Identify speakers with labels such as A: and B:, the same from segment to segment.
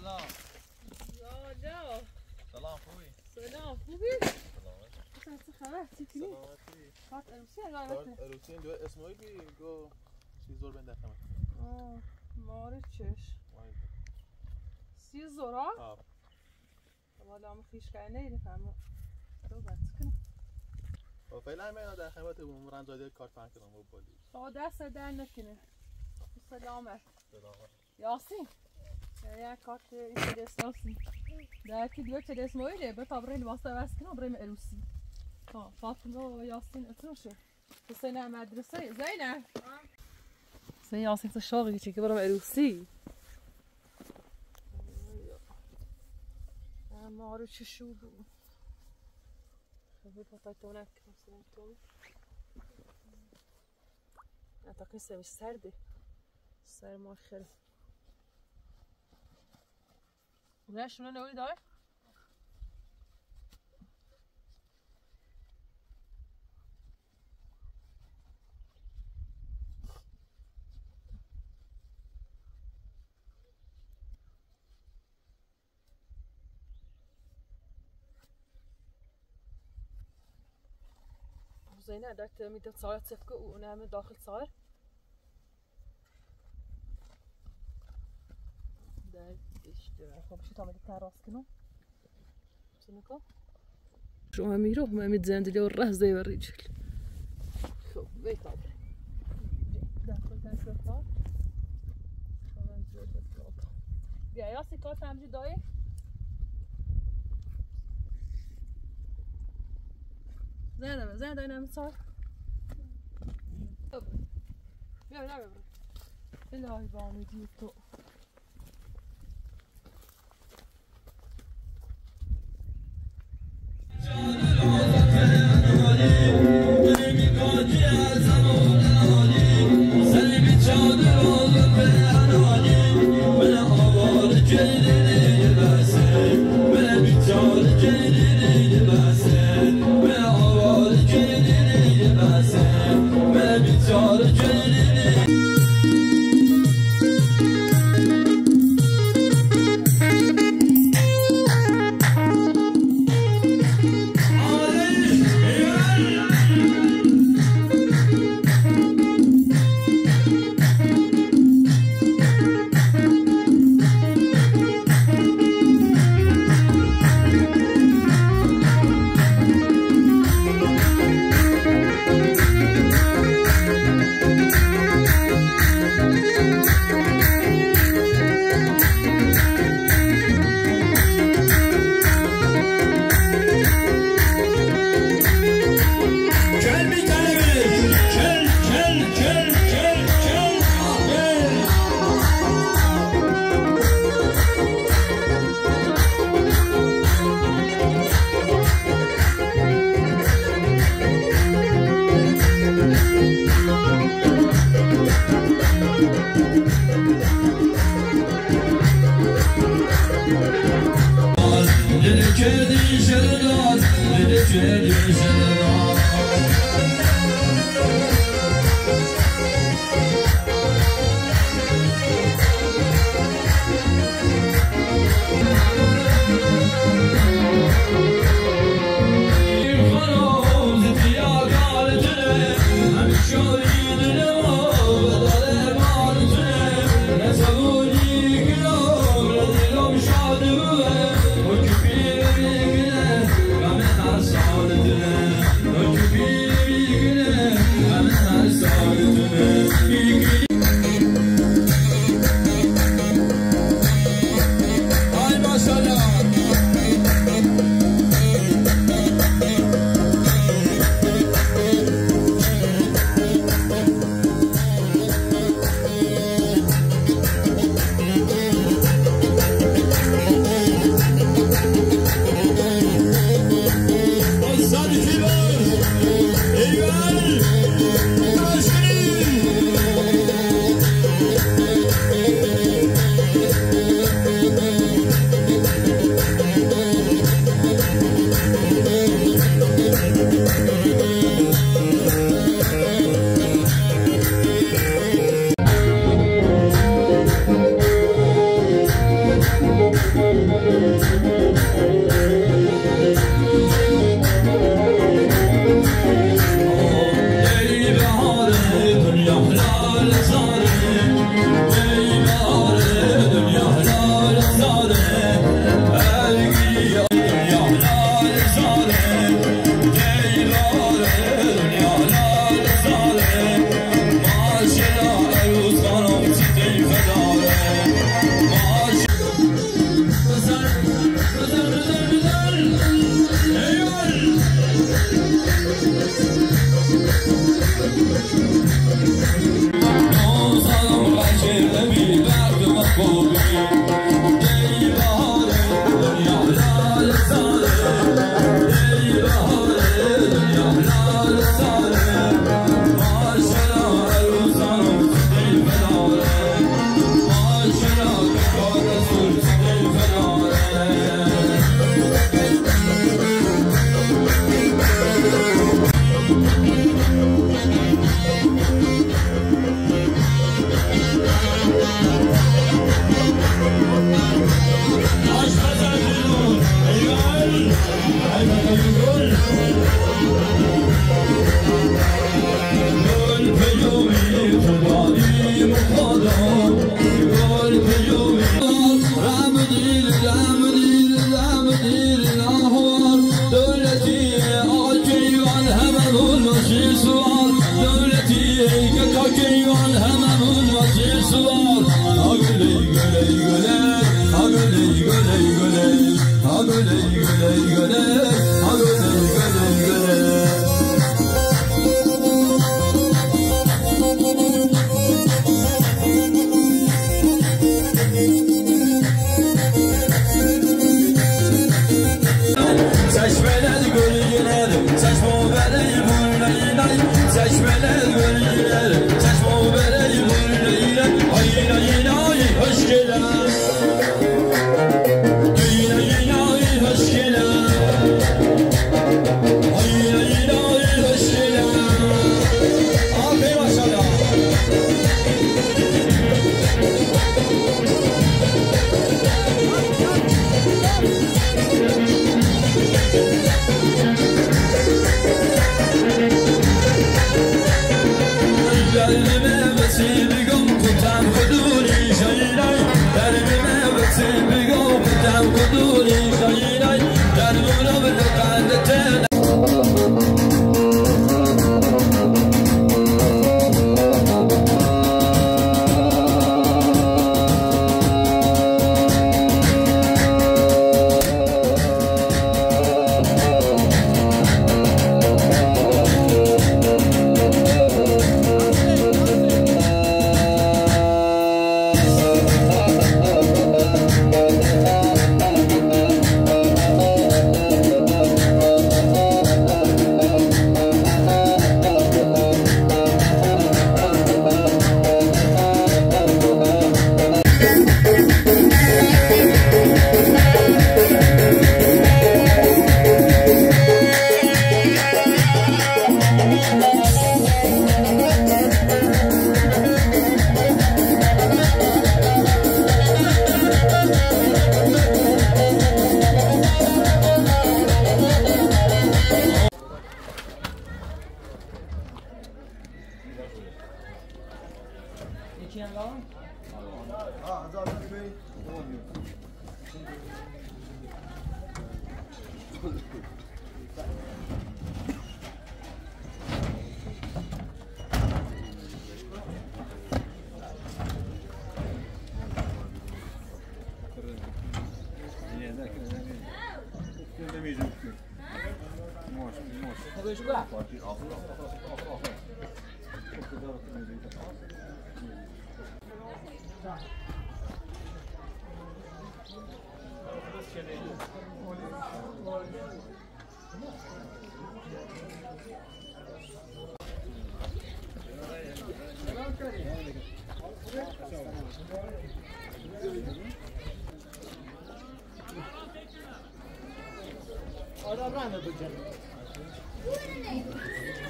A: Ya ya.
B: سلام خوبی
A: Selam. خوبی؟
B: سلامت
A: چه خبر؟ چطوری؟
B: سلامتی
A: کارت امسی
B: دار
A: البته.
B: روتین دو اسمایی بی گو چیز زور بنده خمه
A: آه، ماره چش. سی زورا؟ والا هم خیش کنه نمی‌فهمم. تو بس کنم.
B: و فعلا همه در خدمت عمران زاده کار فهم کردم با بولی
A: دست در نکنه. سلامت.
B: سلامت
A: یاسین. یا کارت این اساسی. در کی دیو چه اسمایی به تابرین واسه واس کنم بریم عروسی. ها فاطمه و یاسین اتنوشه. حسین مدرسه زینب. زین یاسین تو شاقی چه که برم عروسی. ما رو چه شو بود. خبر پاتاتونک مثلا تو. اعتقد سمش سرده. سر ما خیلی. نه شونه نوری داره؟ زينة دارت ميدة صارة تفكو ونعمل داخل صار اشتراك خب شو تعمل التراس كنو شنو شو ما ميرو ما متزاند اللي وراه زي الرجل خب بيت عمري داخل تنسى صار خلاص زود الطاقة يا ياسي كار فهمجي داي زين زين داي نعمل صار يا لا
C: Amen. Al öley göley göley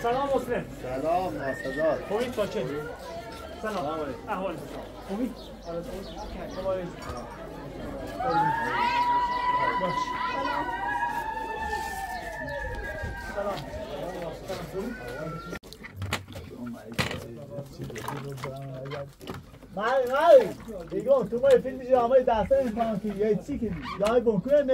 D: سلام مسلم
E: سلام ناسزاد
D: خوبی ساکت سلام احوال خوبی آره خوبی باش سلام
F: Nej, nej! Igång, du må ju filma sig med där sen fan till jag chicken. Jag är bon kunna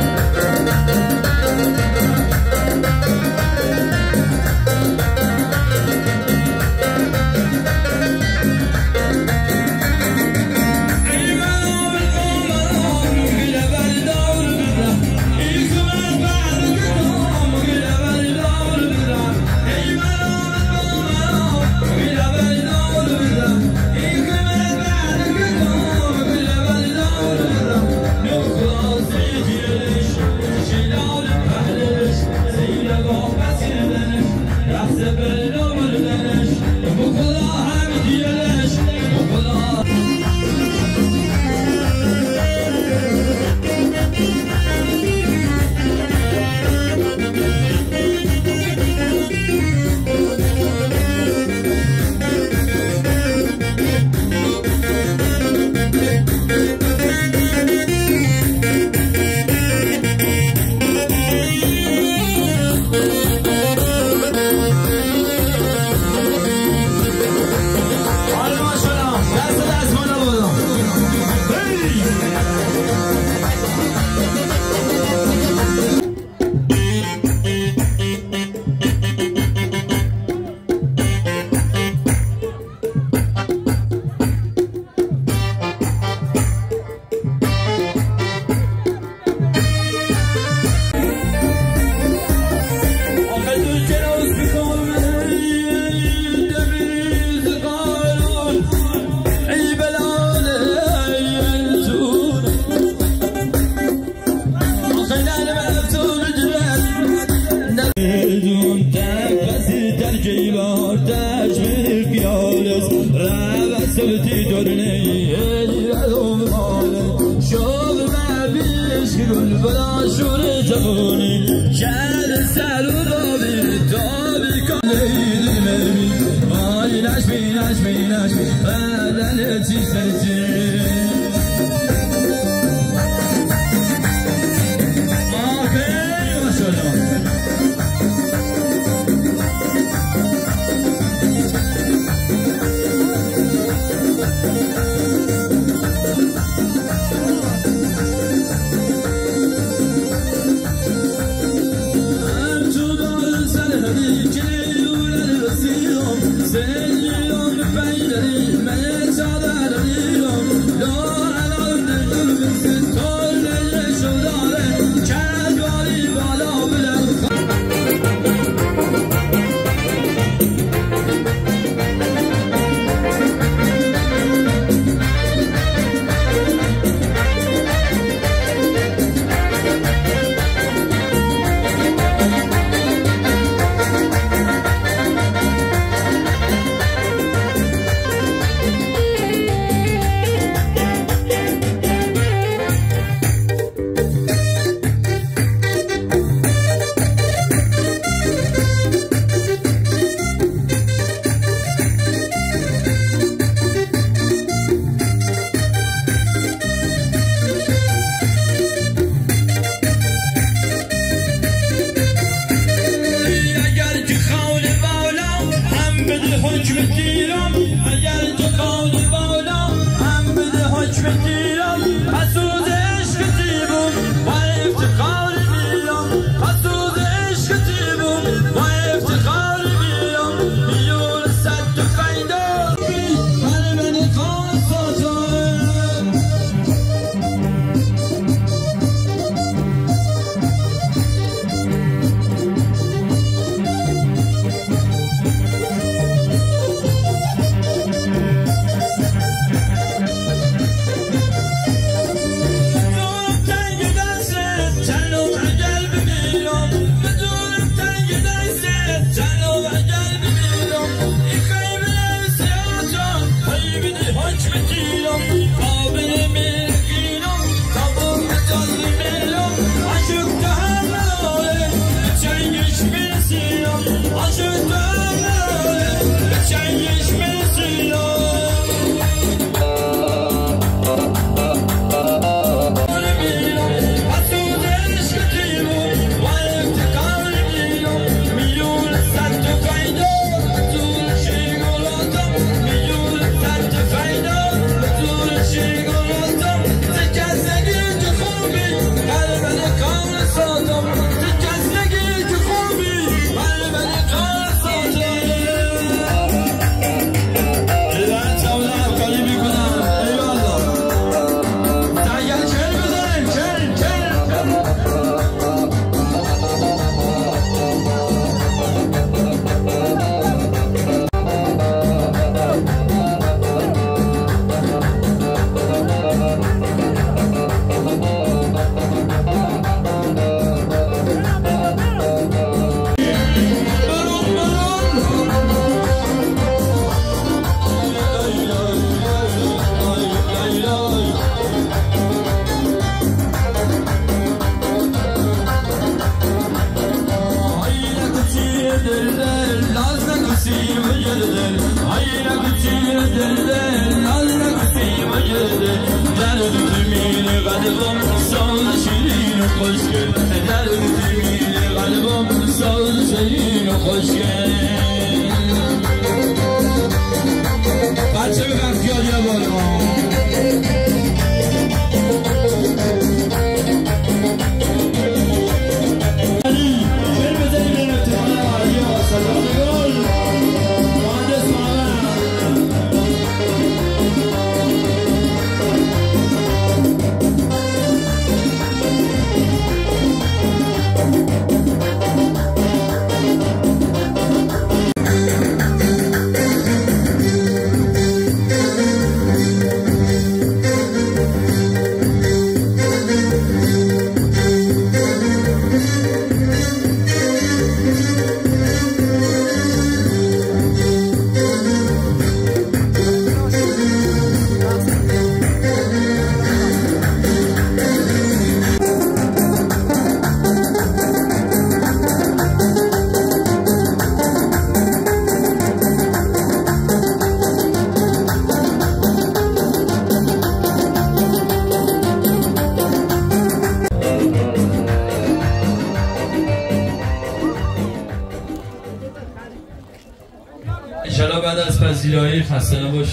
C: the
F: sun.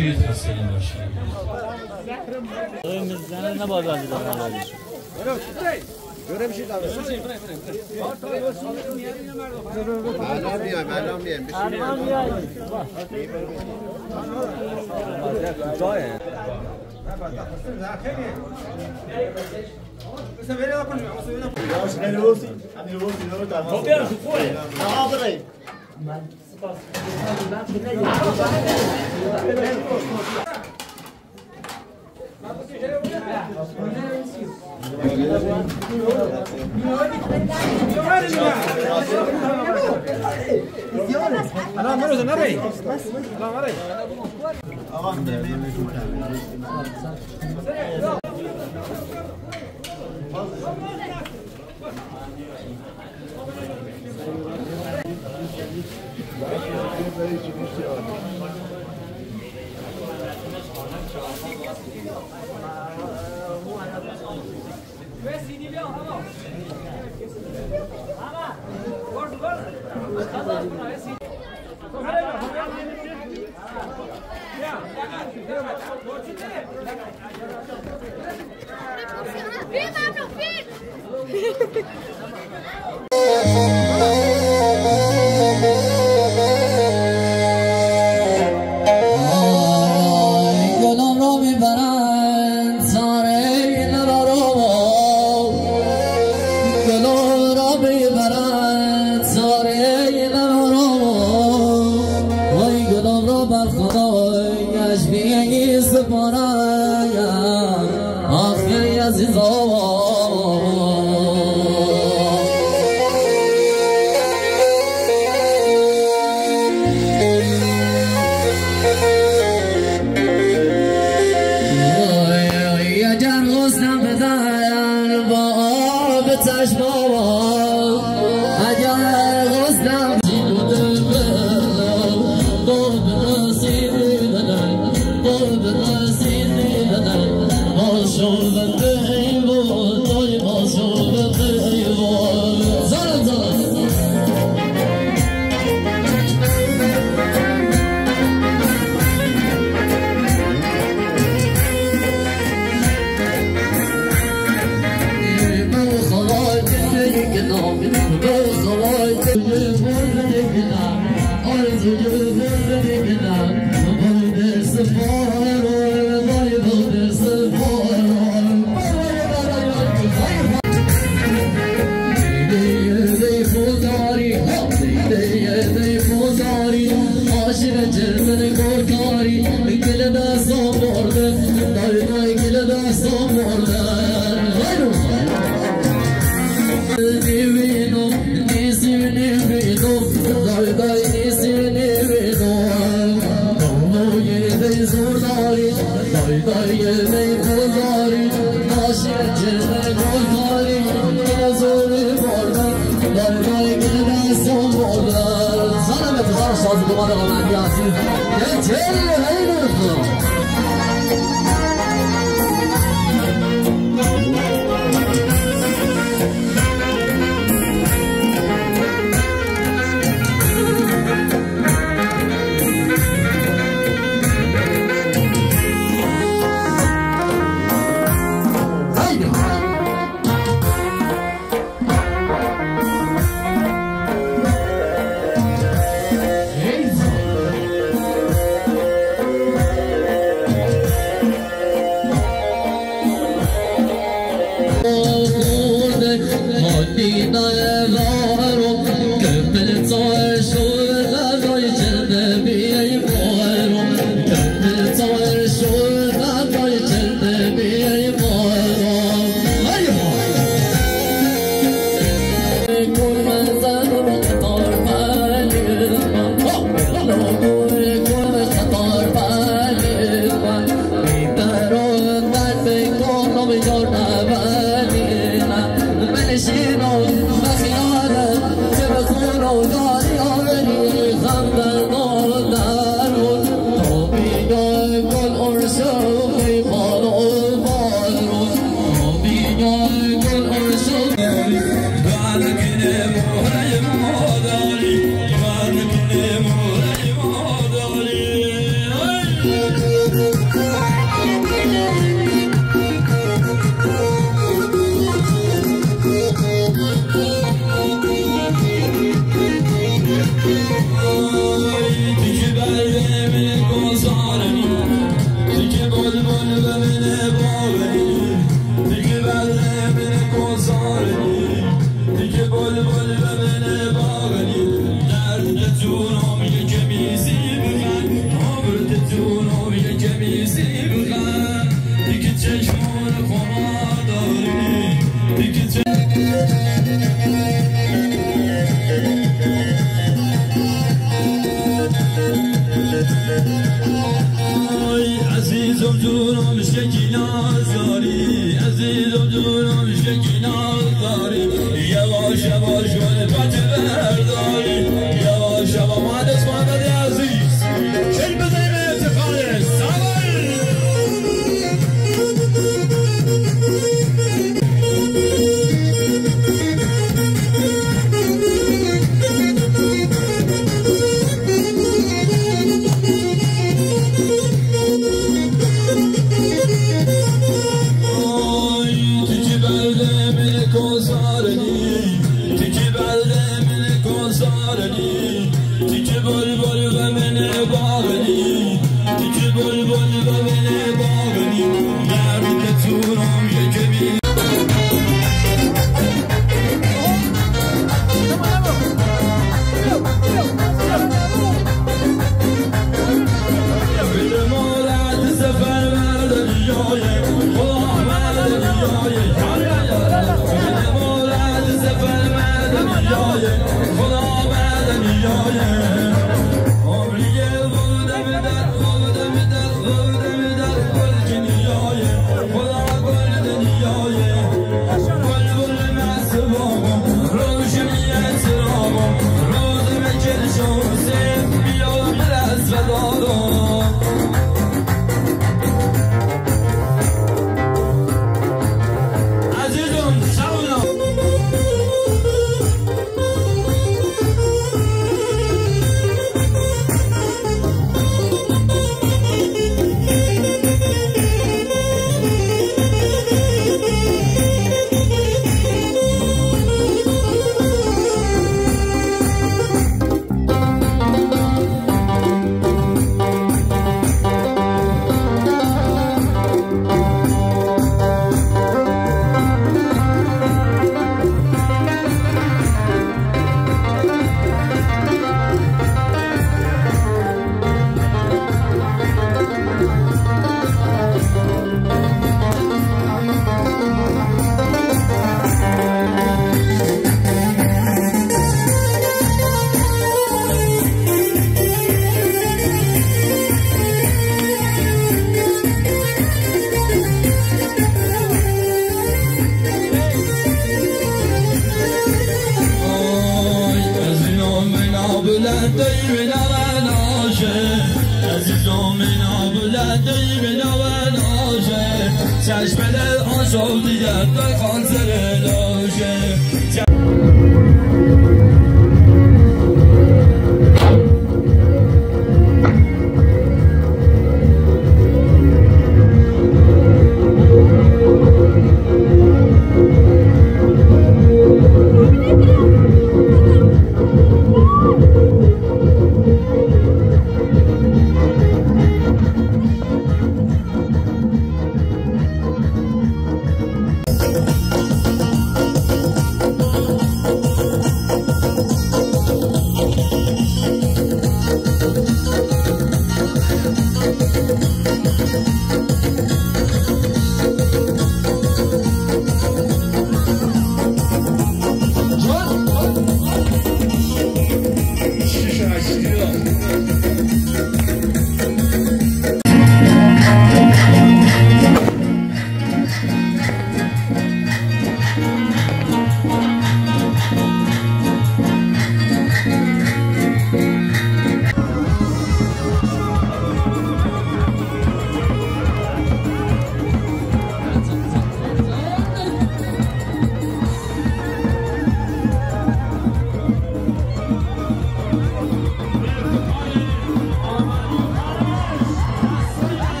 F: Şehit
C: Hasan'ın başı. Evimizden ne bazarcıdan alabilir? Böyle bir şey davranıyor. Merlam yiyen, merlam yiyen. Merlam yiyen. Çok yarısı koy. Daha burayı. Ben arayın. Lan arayın. Aman Ama, orada var. Kazasın,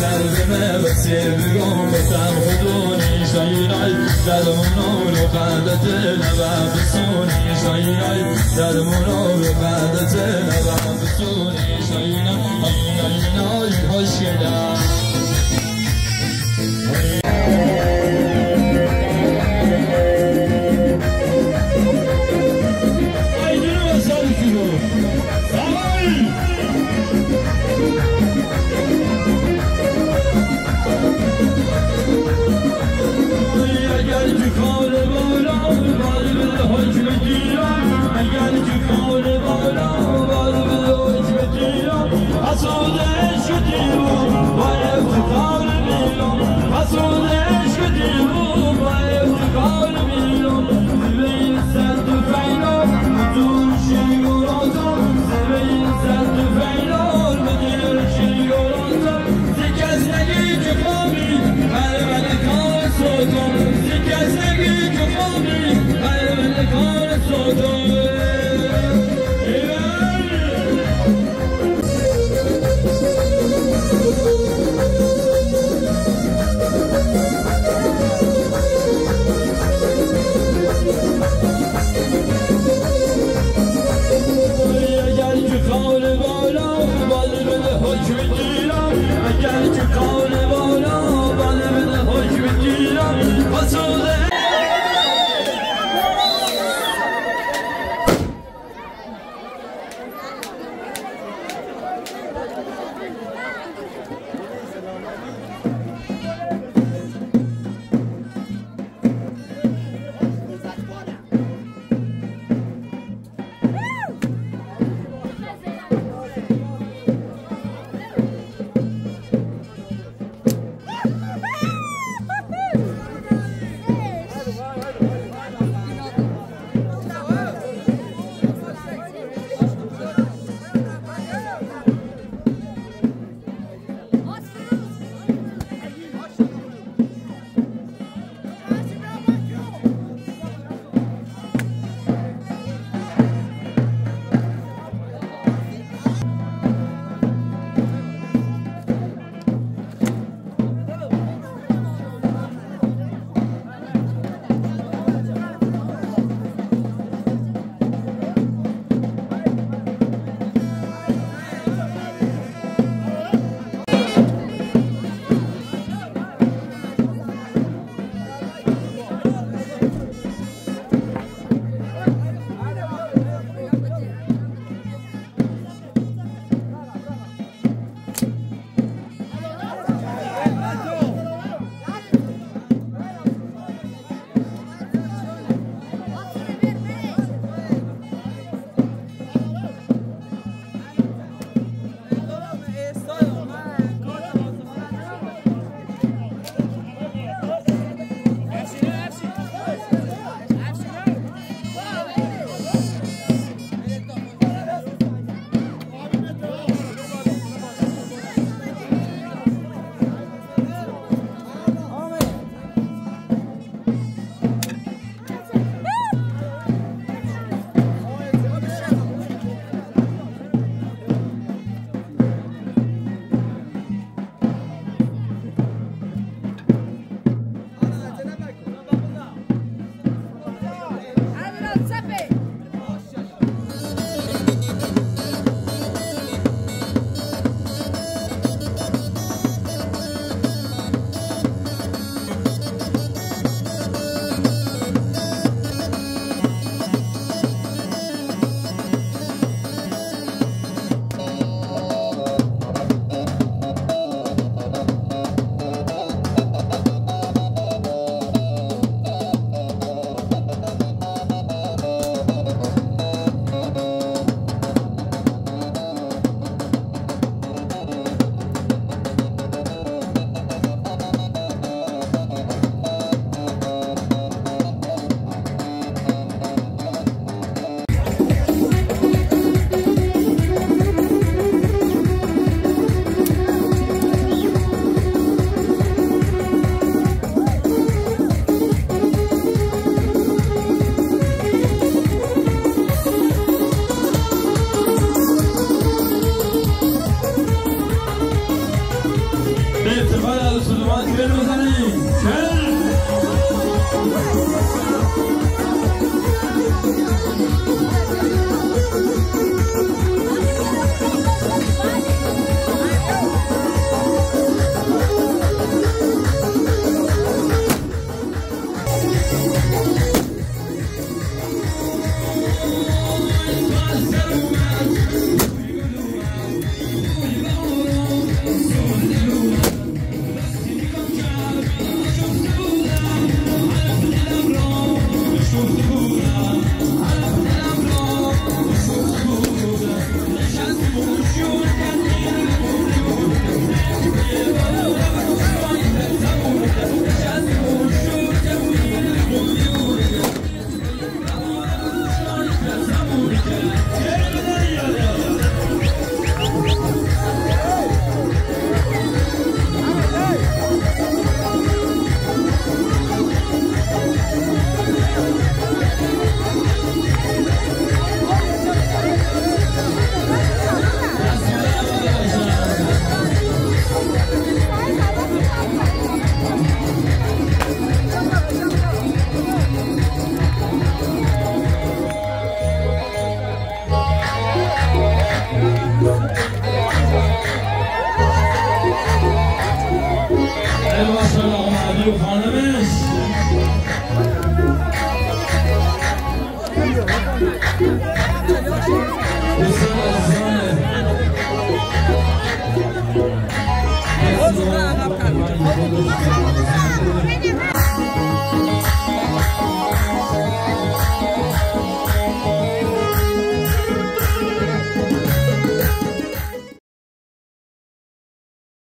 C: سرزمه و
F: سیرگان بسر خدونی شاینای درمونا رو
G: قدت نبه بسونی شاینای درمونا رو قدت نبه بسونی شاینای شاینای خوش گدم So de
C: chuter haut, voilà où t'en le mélange,